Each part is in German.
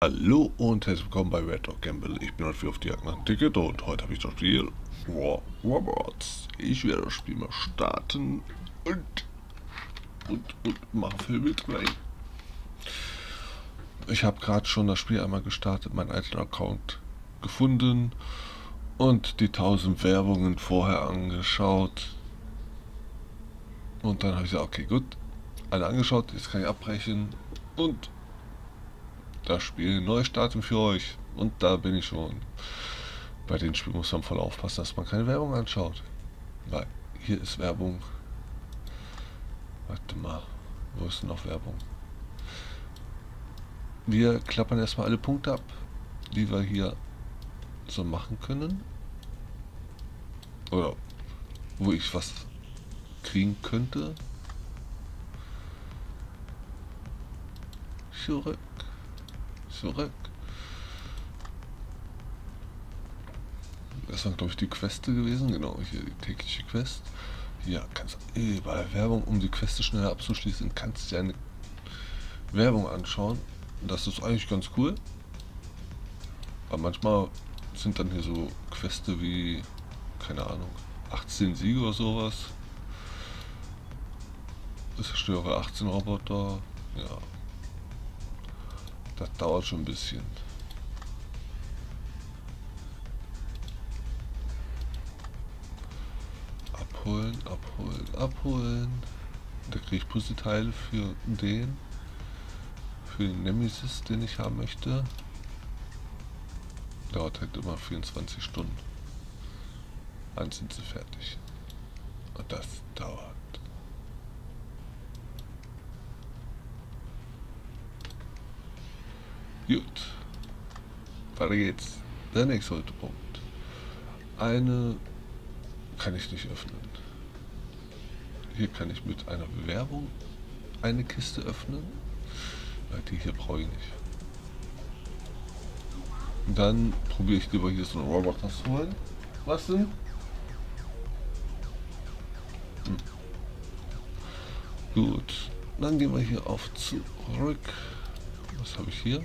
Hallo und herzlich willkommen bei Red Dog Gamble. Ich bin heute wieder auf die Jagd nach dem Ticket und heute habe ich das Spiel War Robots. Ich werde das Spiel mal starten und, und, und mache Filmmitplay. Ich habe gerade schon das Spiel einmal gestartet, meinen alten Account gefunden und die 1000 Werbungen vorher angeschaut. Und dann habe ich gesagt, okay gut, alle angeschaut, jetzt kann ich abbrechen und das Spiel neu starten für euch. Und da bin ich schon. Bei den Spielen muss man voll aufpassen, dass man keine Werbung anschaut. Weil hier ist Werbung. Warte mal, wo ist denn noch Werbung? Wir klappern erstmal alle Punkte ab, die wir hier so machen können. Oder wo ich was kriegen könnte. Zurück zurück. Das waren, glaube ich, die Queste gewesen. Genau, hier die tägliche Quest. Hier kannst du überall Werbung, um die Queste schneller abzuschließen, kannst du dir eine Werbung anschauen. Das ist eigentlich ganz cool. Aber manchmal sind dann hier so Queste wie, keine Ahnung, 18 Siege oder sowas. Das zerstöre 18 Roboter. Ja, das dauert schon ein bisschen. Abholen, abholen, abholen. Da kriege ich Puzzleteile für den. Für den Nemesis, den ich haben möchte. Dauert halt immer 24 Stunden. Dann sind sie fertig. Und das dauert. Gut. Weiter geht's. Der nächste Punkt. Eine kann ich nicht öffnen. Hier kann ich mit einer Bewerbung eine Kiste öffnen. Die hier brauche ich nicht. Dann probiere ich lieber hier so einen Roboter zu holen. Was denn? Hm. Gut. Dann gehen wir hier auf zurück. Was habe ich hier?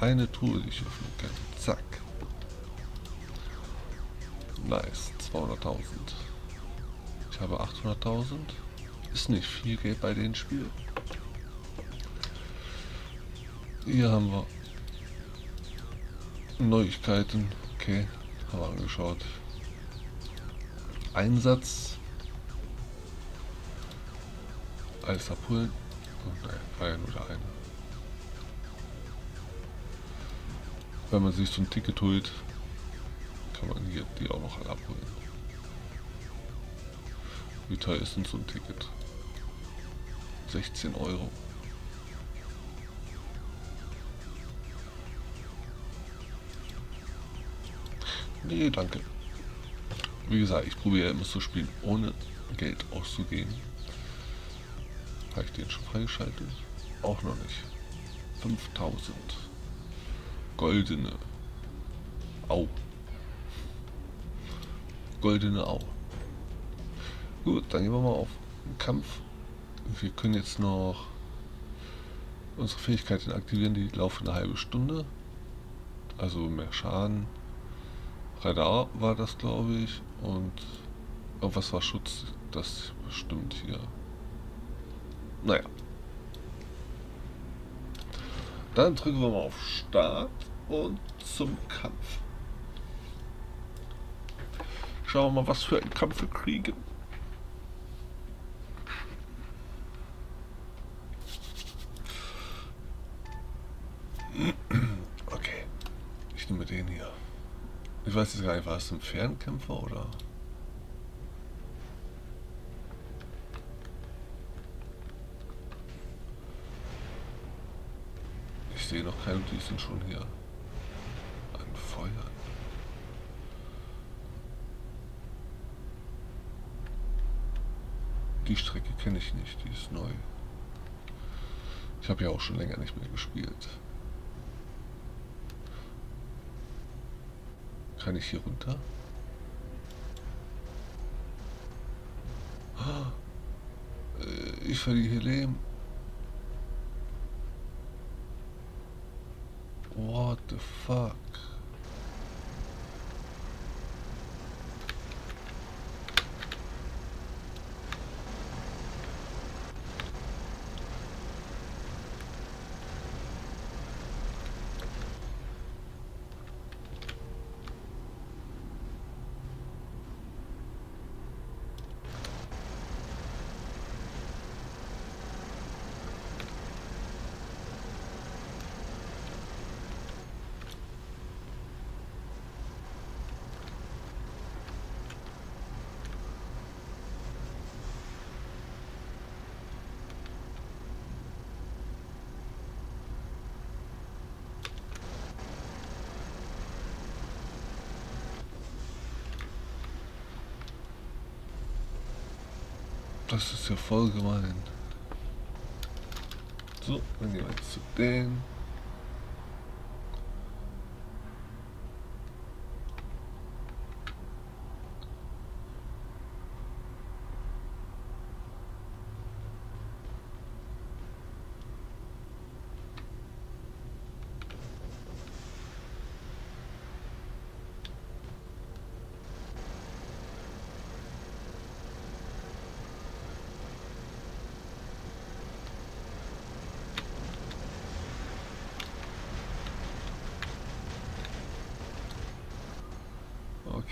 eine Truhe, die ich öffnen kann. Zack. Nice. 200.000. Ich habe 800.000. Ist nicht viel Geld bei den Spielen. Hier haben wir Neuigkeiten. Okay, haben wir angeschaut. Einsatz. Alles abholen. Oh nein, war ja nur der eine. Wenn man sich so ein Ticket holt, kann man hier die auch noch alle abholen. Wie teuer ist denn so ein Ticket? 16 Euro. Nee, danke. Wie gesagt, ich probiere immer zu spielen, ohne Geld auszugeben. Habe ich den schon freigeschaltet? Auch noch nicht. 5000 goldene Au. Goldene Au. Gut, dann gehen wir mal auf den Kampf. Wir können jetzt noch unsere Fähigkeiten aktivieren, die laufen eine halbe Stunde. Also mehr Schaden. Radar war das, glaube ich. Und irgendwas war Schutz. Das bestimmt hier. Naja. Dann drücken wir mal auf Start und zum Kampf. Schauen wir mal, was für einen Kampf wir kriegen. Okay, ich nehme den hier. Ich weiß jetzt gar nicht, war es ein Fernkämpfer oder... Ich sehe noch keine, die sind schon hier. Feuer. Die Strecke kenne ich nicht, die ist neu. Ich habe ja auch schon länger nicht mehr gespielt. Kann ich hier runter? Ich verliere hier Leben. What the fuck? Das ist ja voll gemein. So, dann gehen wir jetzt zu denen.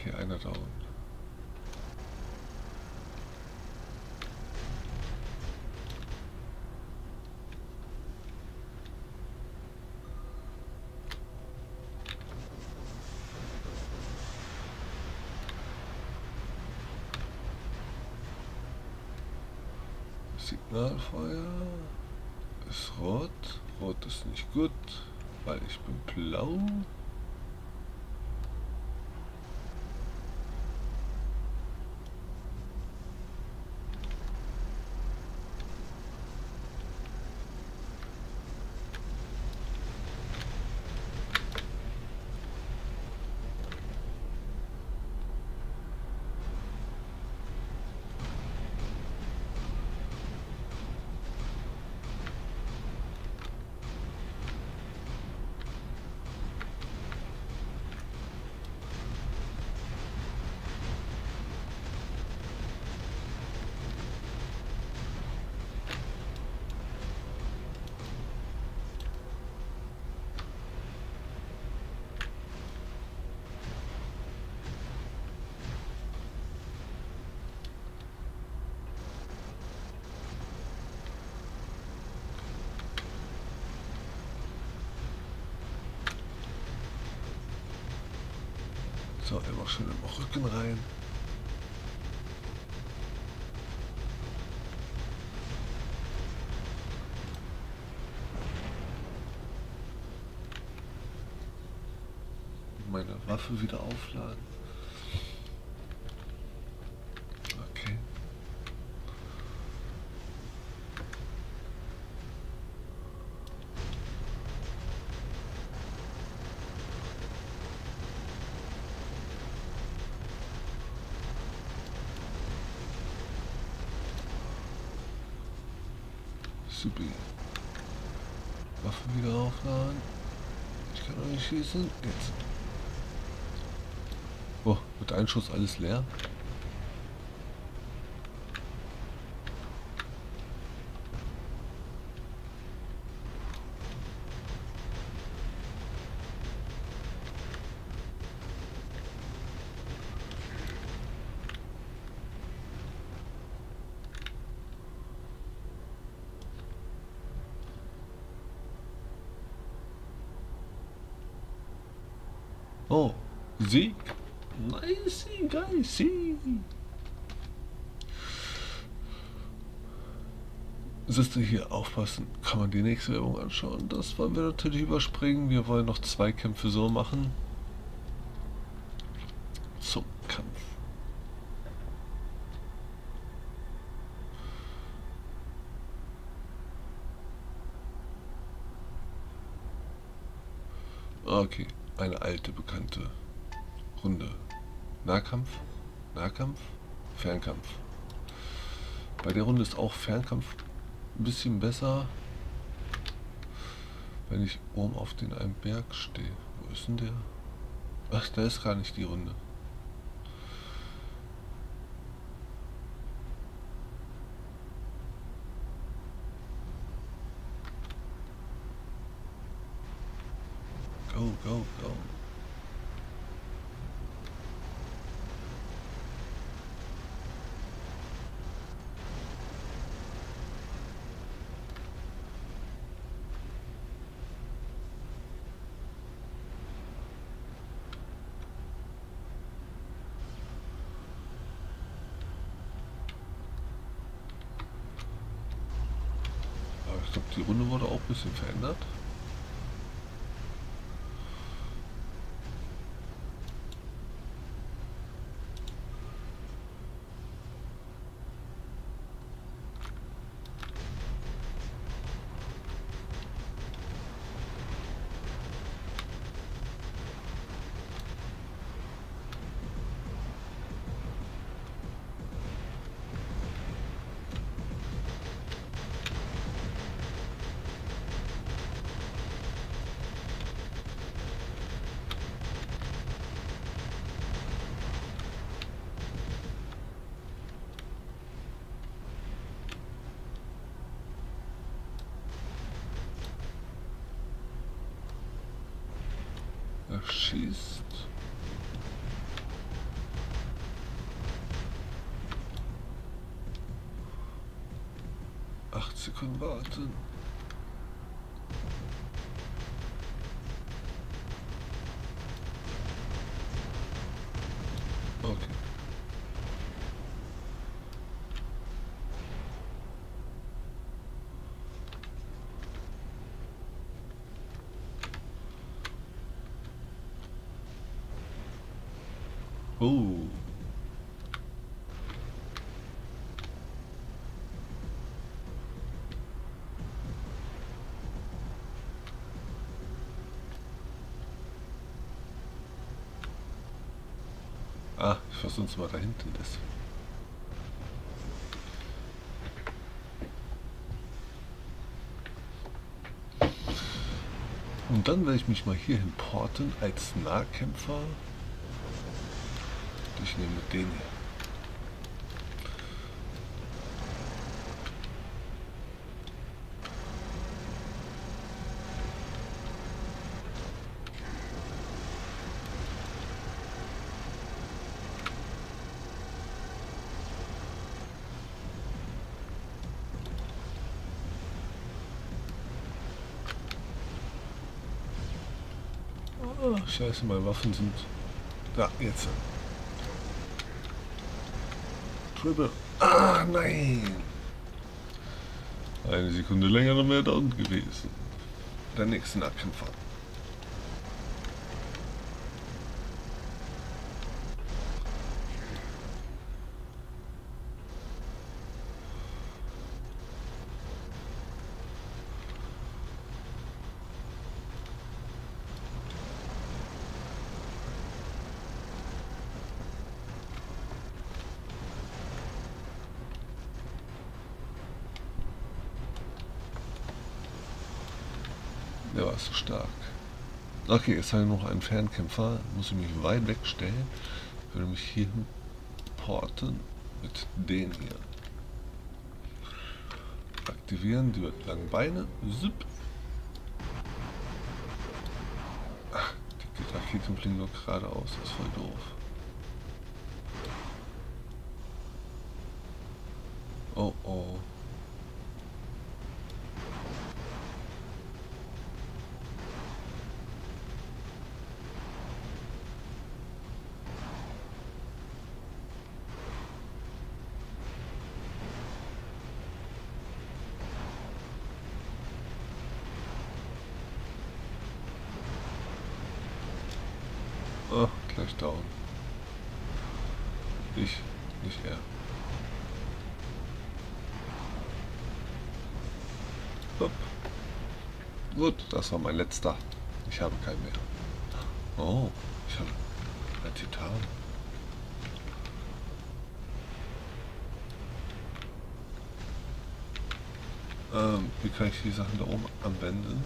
Okay, einer down. Signalfeuer ist rot. Rot ist nicht gut, weil ich bin blau. So, immer schön im Rücken rein. Meine Waffe wieder aufladen. Okay. Super. Waffen wieder aufladen. Ich kann auch nicht schießen. Jetzt. Oh, mit einem Schuss alles leer. Oh, Sieg. Nice, nice. Siehst du hier, aufpassen, kann man die nächste Werbung anschauen. Das wollen wir natürlich überspringen. Wir wollen noch zwei Kämpfe so machen. Zum Kampf. Okay, eine alte Bekannte. Runde. Nahkampf, Nahkampf, Fernkampf. Bei der Runde ist auch Fernkampf ein bisschen besser, wenn ich oben auf den einen Berg stehe. Wo ist denn der? Ach, da ist gar nicht die Runde. Go, go, Schießt. Acht Sekunden warten. Okay. Oh. Ah, ich versuche uns mal da hinten das. Und dann werde ich mich mal hierhin porten als Nahkämpfer. Ich nehme den hier. Scheiße, meine Waffen sind... Da, jetzt. Triple. Ah, nein! Eine Sekunde länger noch mehr da unten gewesen. Der nächste Nahkämpfer. Der war so stark. Okay, habe ich noch einen Fernkämpfer. Muss ich mich weit wegstellen. Ich würde mich hier porten mit den hier. Aktivieren die langen Beine. Zip. Ach, die Raketen fliegen nur geradeaus. Das ist voll doof. Oh. Oh, gleich down. Ich, nicht er. Hopp. Gut, das war mein letzter. Ich habe keinen mehr. Oh, ich habe Ein Titan. Ähm, wie kann ich die Sachen da oben anwenden?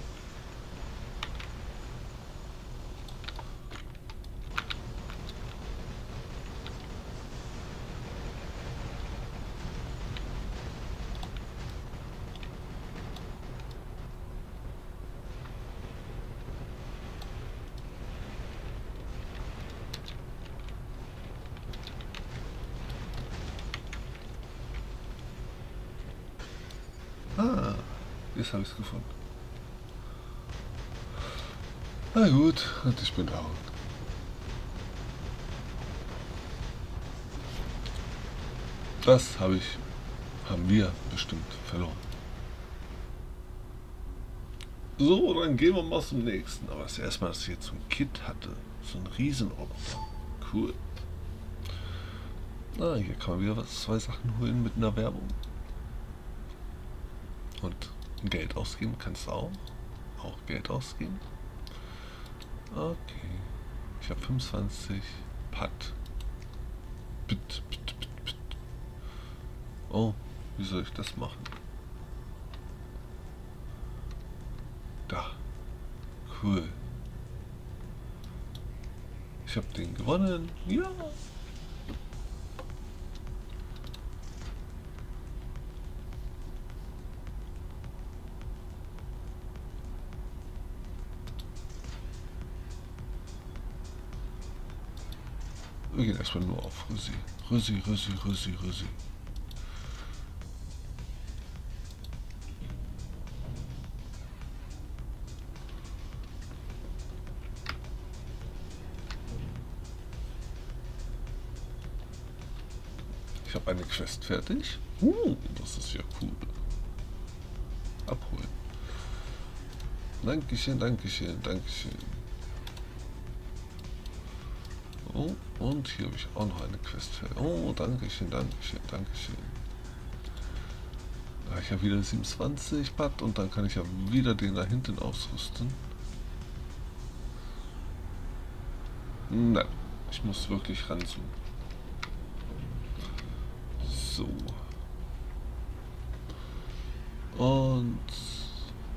Ah, habe ich es gefunden. Na gut, und ich bin down. Das habe ich, haben wir bestimmt verloren. So, dann gehen wir mal zum nächsten. Aber das erste Mal, dass ich jetzt so ein Kit hatte. So ein Riesenroboter. Cool. Na, hier kann man wieder was, zwei Sachen holen mit einer Werbung. Und Geld ausgeben kannst du auch. Auch Geld ausgeben. Okay. Ich habe 25 Pat. Bit, bit, bit, bit. Oh, wie soll ich das machen? Da. Cool. Ich habe den gewonnen. Ja. Wir gehen erstmal nur auf Rüssi. Rüssi, Rüssi, Rüssi, Rüssi. Ich habe eine Quest fertig. Uh, das ist ja cool. Abholen. Dankeschön, Dankeschön, Dankeschön. Und hier habe ich auch noch eine Quest. Oh, Dankeschön, Dankeschön, Dankeschön. Da ich habe wieder 27 Watt und dann kann ich ja wieder den da hinten ausrüsten. Nein, ich muss wirklich ranzoomen. So. Und...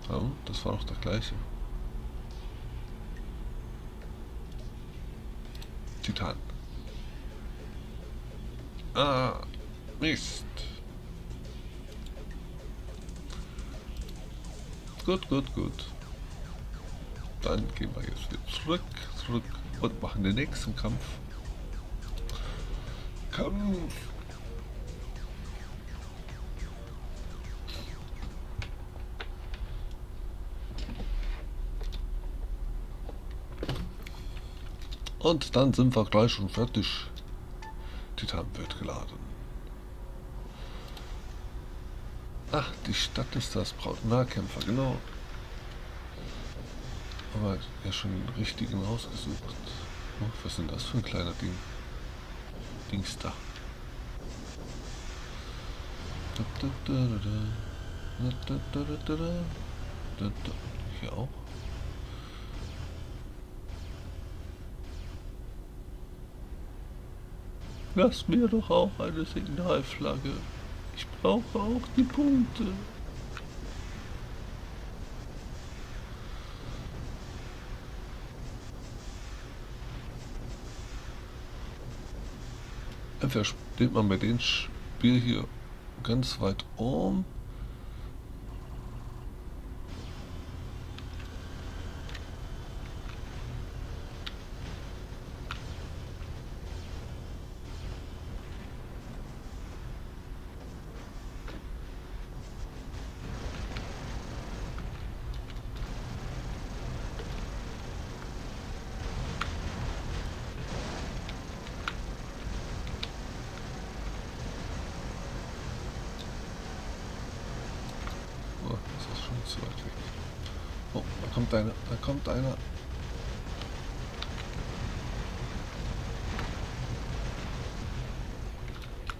Oh, das war doch der gleiche. Titan. Ah, Mist. Gut, gut, gut. Dann gehen wir jetzt wieder zurück, zurück und machen den nächsten Kampf. Kampf. Und dann sind wir gleich schon fertig. Titan wird geladen. Ach, die Stadt ist das. Braucht Nahkämpfer, genau. Aber ja schon den richtigen rausgesucht. Oh, was ist denn das für ein kleiner Ding? Dings da. Hier auch. Lass mir doch auch eine Signalflagge. Ich brauche auch die Punkte. Entweder steht man bei dem Spiel hier ganz weit oben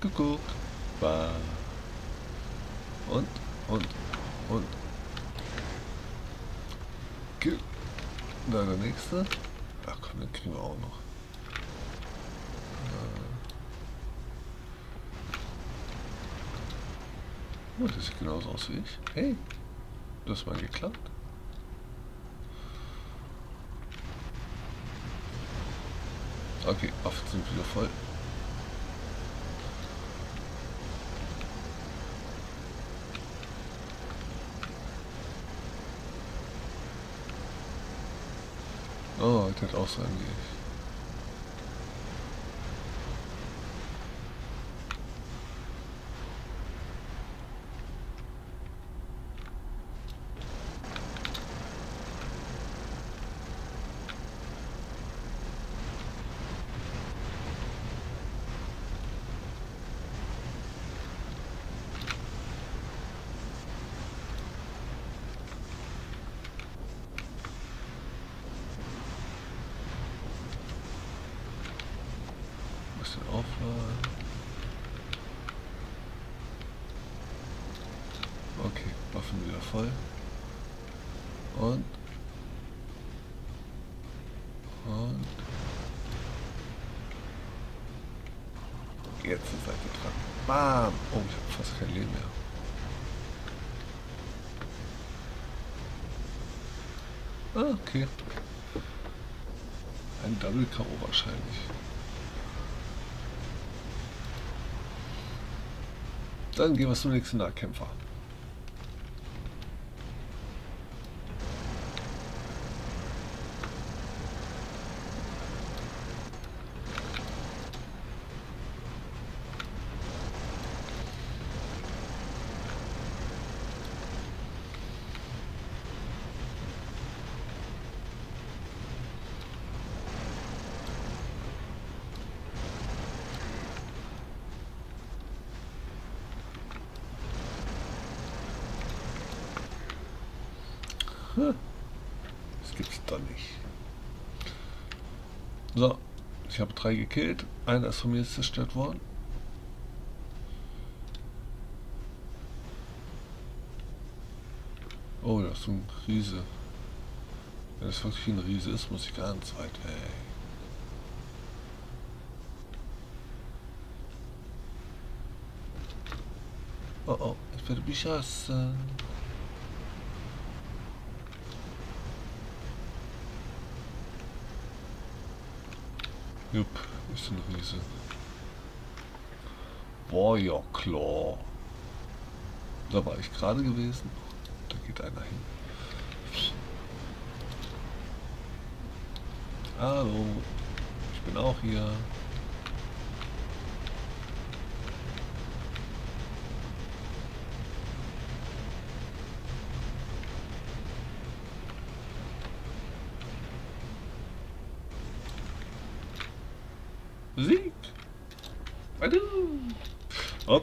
Kuckuck. Bah. Und, und, und. Da der nächste. Ach komm, den kriegen wir auch noch. Äh. Oh, das sieht genauso aus wie ich. Hey, das mal geklappt. Okay, Affen sind wieder voll. Oh, der hat auch so ein wie voll. Und. Und. Jetzt seid ihr dran. Bam! Oh, ich habe fast kein Leben mehr. Ah, okay. Ein Double K.O. wahrscheinlich. Dann gehen wir zum nächsten Nahkämpfer. Das gibt's doch nicht. So, ich habe drei gekillt. Einer ist von mir zerstört worden. Oh, das ist ein Riese. Wenn es wirklich ein Riese ist, muss ich ganz weit weg. Oh oh, ich werde beschossen. Jupp, ist ein Riese. War ja klar. Da war ich gerade gewesen. Da geht einer hin. Hallo, ich bin auch hier.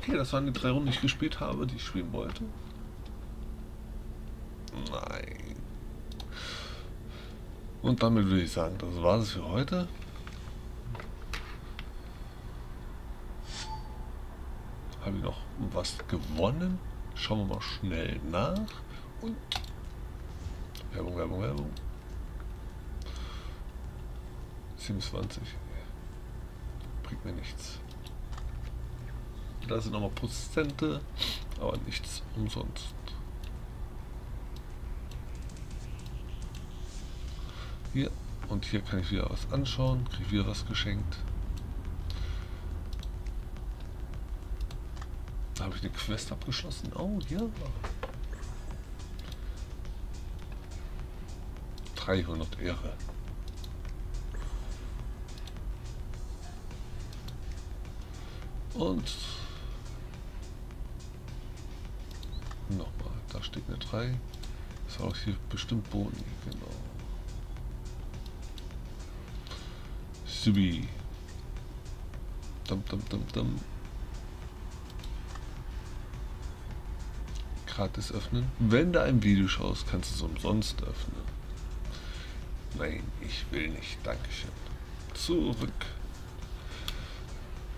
Okay, das waren die drei Runden, die ich gespielt habe, die ich spielen wollte. Nein. Und damit würde ich sagen, das war es für heute. Habe ich noch was gewonnen? Schauen wir mal schnell nach. Und Werbung, Werbung, Werbung. 27 bringt mir nichts. Da sind nochmal Prozente, aber nichts umsonst. Hier und hier kann ich wieder was anschauen, kriege wieder was geschenkt. Da habe ich eine Quest abgeschlossen. Oh ja. 300 Ehre. Und 3. Ist auch hier bestimmt Boden, genau. Subi. Dum, dum, dum, dum. Gratis öffnen. Wenn du ein Video schaust, kannst du es umsonst öffnen. Nein, ich will nicht. Dankeschön. Zurück.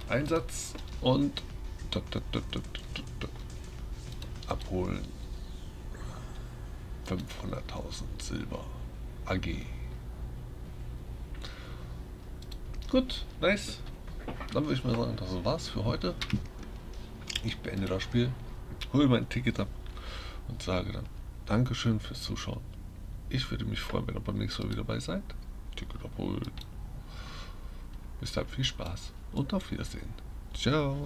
Einsatz und abholen 500.000 Silber AG. Gut, nice. Dann würde ich mal sagen, das war's für heute. Ich beende das Spiel. hole mein Ticket ab und sage dann Dankeschön fürs Zuschauen. Ich würde mich freuen, wenn ihr beim nächsten Mal wieder dabei seid. Ticket abholen. Bis dann viel Spaß und auf Wiedersehen. Ciao.